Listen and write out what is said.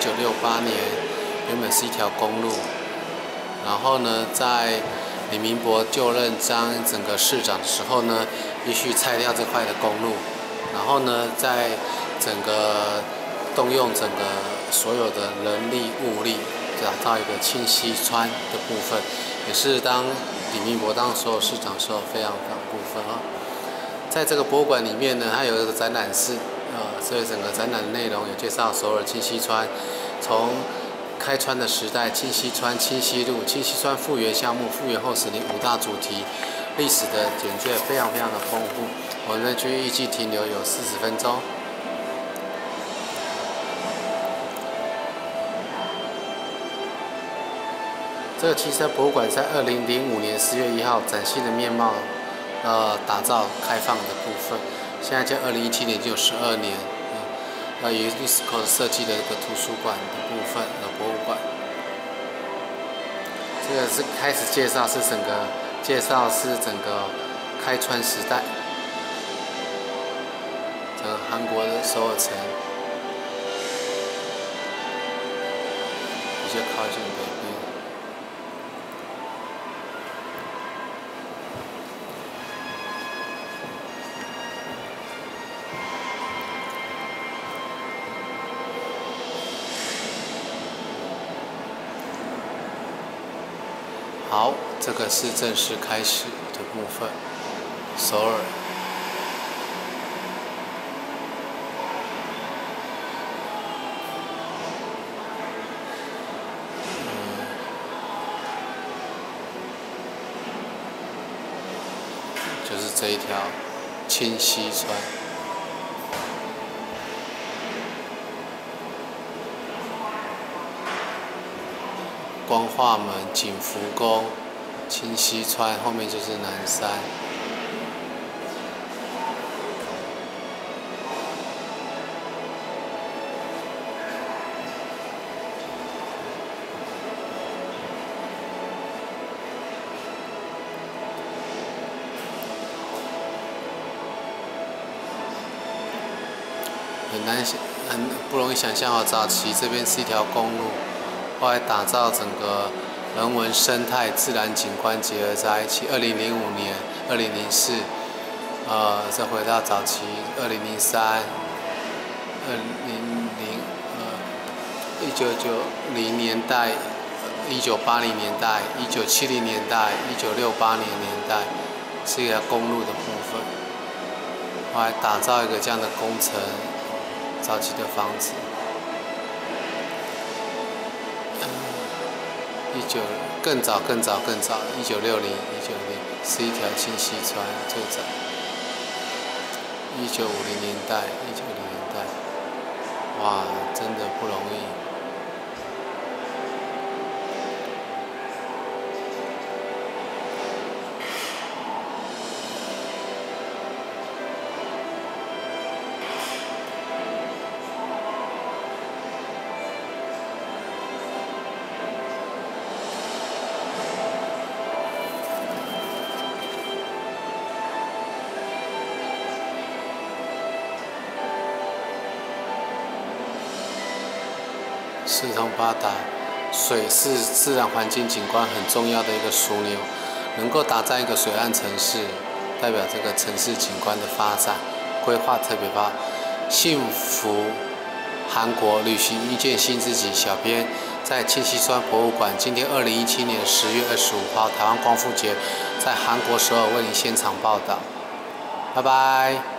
九六八年，原本是一条公路。然后呢，在李明博就任当整个市长的时候呢，必须拆掉这块的公路。然后呢，在整个动用整个所有的人力物力，打造一个清溪川的部分，也是当李明博当所有市长时候非常非常部分啊。在这个博物馆里面呢，它有一个展览室，呃，所以整个展览的内容有介绍首尔清溪川，从开川的时代，清溪川、清溪路、清溪川复原项目、复原后十年五大主题，历史的简介非常非常的丰富。我们区预计停留有四十分钟。这个汽车博物馆在二零零五年十月一号崭新的面貌。呃，打造开放的部分，现在在二零一七年就有十二年，呃，有 UNESCO 设计的一个图书馆的部分的博物馆。这个是开始介绍是整个介绍是整个开川时代，整个韩国的首尔城，比较靠近北好，这个是正式开始的部分。首尔，就是这一条清溪川。光化门、景福宫、清溪川，后面就是南山。很难想，很不容易想象哦，早期这边是一条公路。后来打造整个人文生态自然景观结合在一起。二零零五年、二零零四，呃，再回到早期二零零三、二零零呃一九九零年代、一九八零年代、一九七零年代、一九六八年年代，是一个公路的部分。后来打造一个这样的工程，早期的房子。一九更早更早更早，一九六零一九零是一条清溪川最早。一九五零年代一九零年代，哇，真的不容易。四通八达，水是自然环境景观很重要的一个枢纽，能够打造一个水岸城市，代表这个城市景观的发展规划特别棒。幸福韩国旅行遇见新自己，小编在清溪川博物馆，今天二零一七年十月二十五号台湾光复节，在韩国首尔为您现场报道，拜拜。